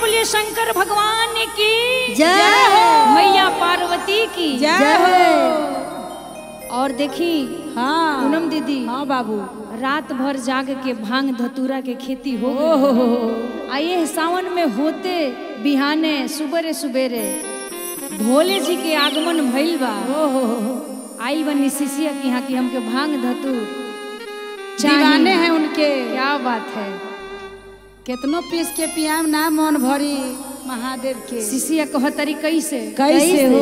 बोलिए शंकर भगवान की। जय हो। मैया पार्वती की। जय हो। और देखी हाँ। पूनम दीदी हाँ बाबू। रात भर जाग के भाँग धतूरा के खेती हो आइए सावन में होते बिहाने सुबेरे सुबेरे। भोले जी के आगमन भइल बा। आइल बनी शिशिया की यहाँ की हमके भाँग धतूर चाहिए। दीवाने हैं उनके। क्या बात है। कितनो पीस के पियाम ना मन भरी। महादेव के शिशिया कहतरी कैसे? कैसे हो?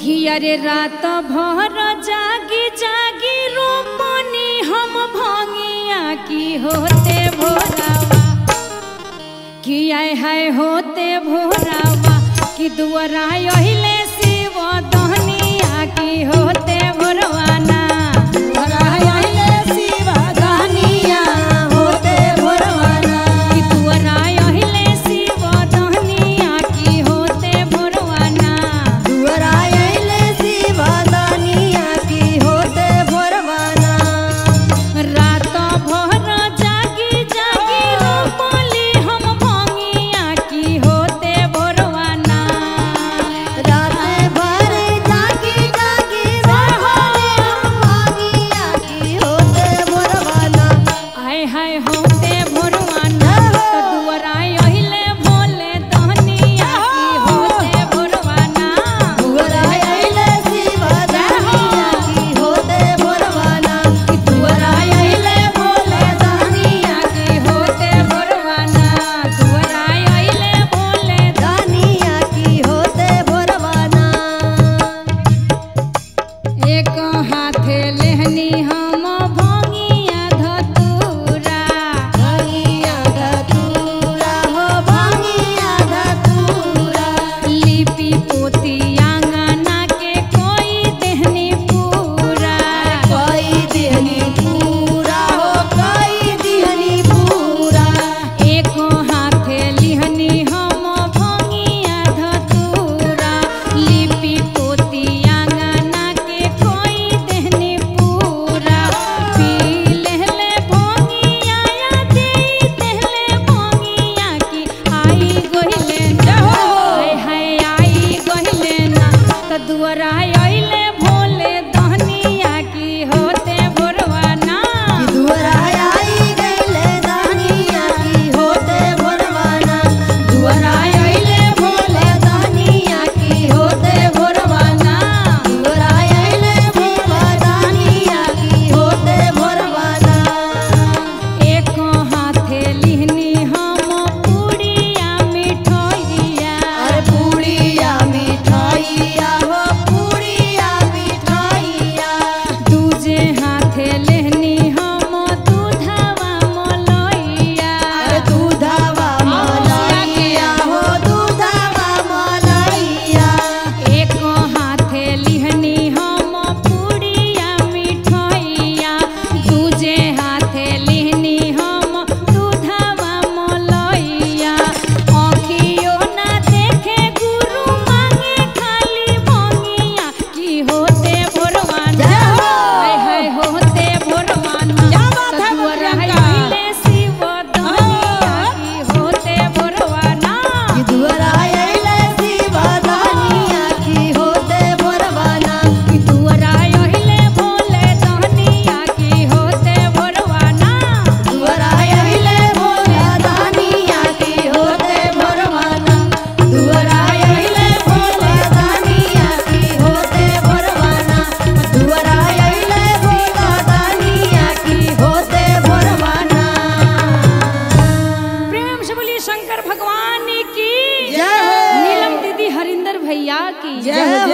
कि अरे रात भर जागी जागी रोपनी हम भांगिया की होते भोरावा। कि आय हाय होते भोरावा कि दुआरा अहिले शिव दहनिया की होते राय की जय